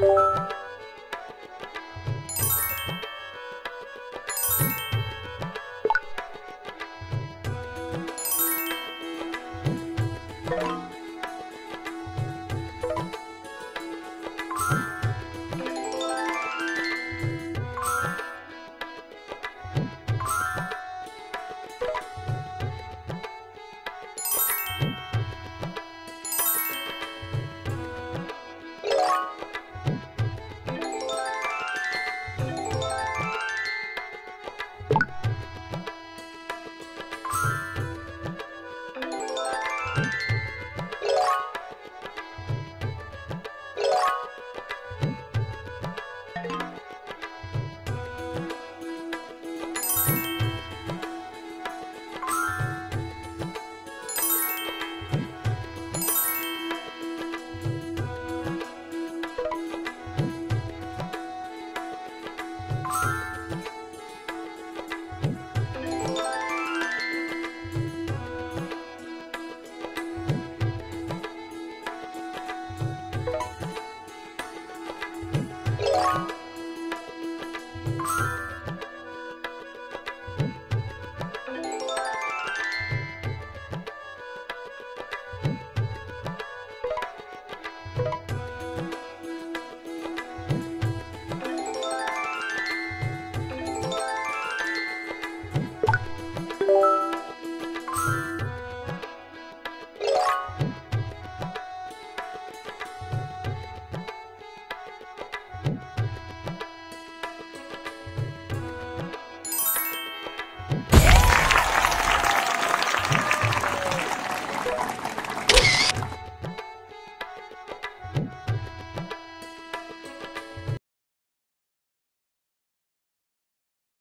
you.